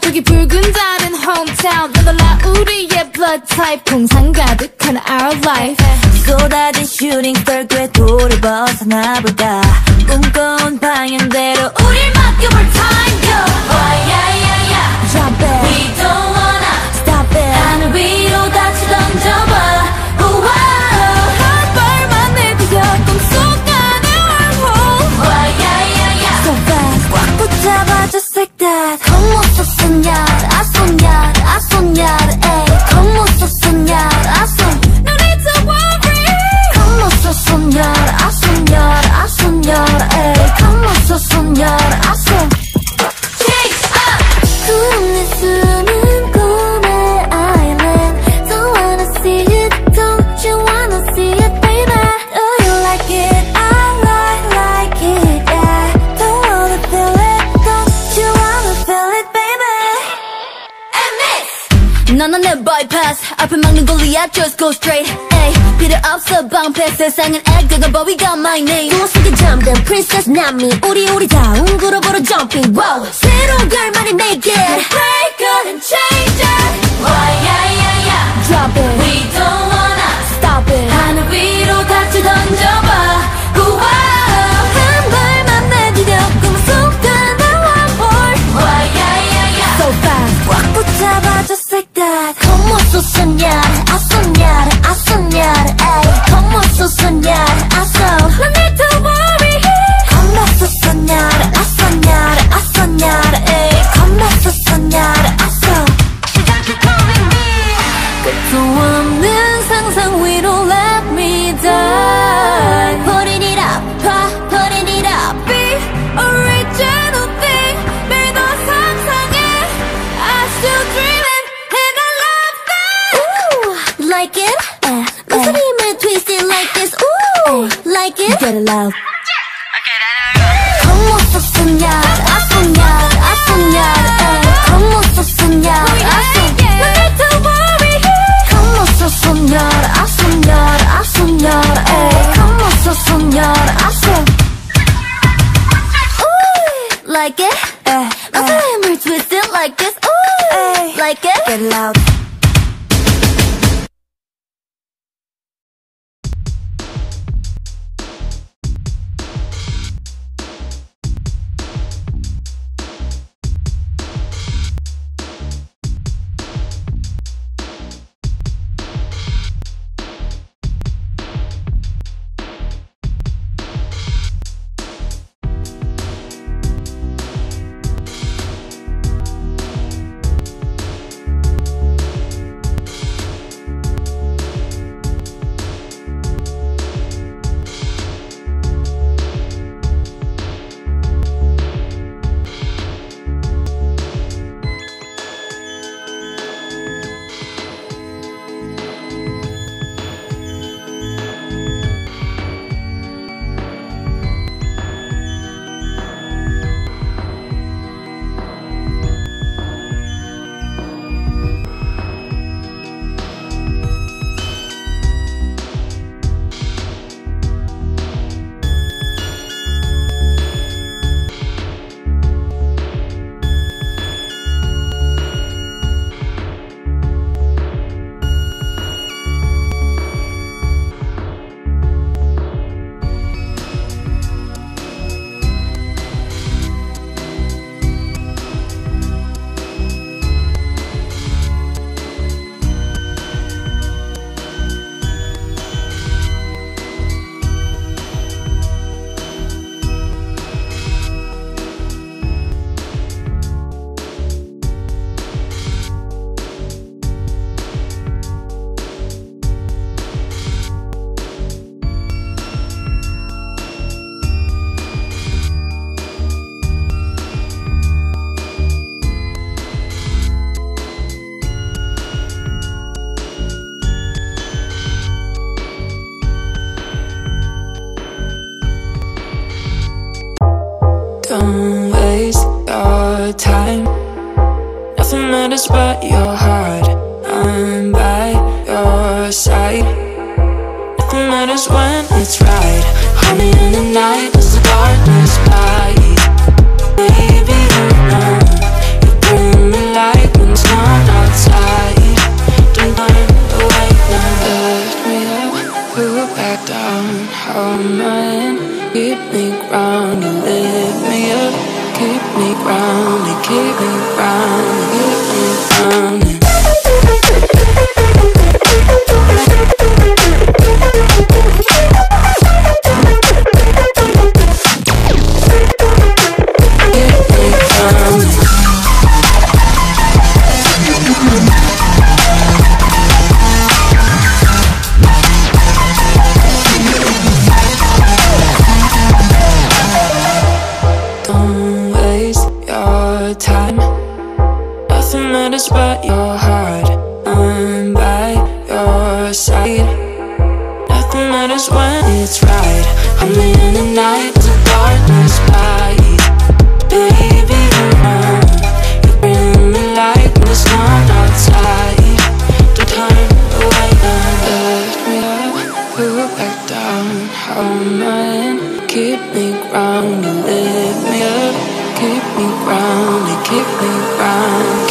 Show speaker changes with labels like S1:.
S1: 저기 붉은 달은 hometown. 넌 놀라 우리의 blood type. 풍상 가득한 our life.
S2: 쏟아진 슈팅 스타 궤도를 벗어나볼까? 꿈꿔온 방향대로 우릴 맡겨볼 time miss
S1: 너는 내 bypass 앞을 막는 골리앗 just go straight 에이 필요 없어 방패 세상은 액다가 but we got my name 꿈 속에 잠든 princess 남미 우리 우리 다운 그룹으로 jumping wow 새로운 결말이 make it break it and change it
S2: 와야
S1: like it?
S2: You
S1: get it
S2: loud. Come on,
S1: so
S2: yeah. I
S1: yeah, so yeah, eh. Come on, so so yeah, so yeah. No need to worry. Come on, so yeah. Yeah. Come on, so yeah. Ooh, like it? Eh, eh. Twist it like this. Ooh, eh, like it?
S2: Get loud.
S3: But your heart. Matters when it's right I'm in the night, the darkness light Baby, come on You bring me light when it's not outside. Don't turn away and lift me up Put back down, hold hand Keep me grounded, lift me up. Keep me grounded, keep me grounded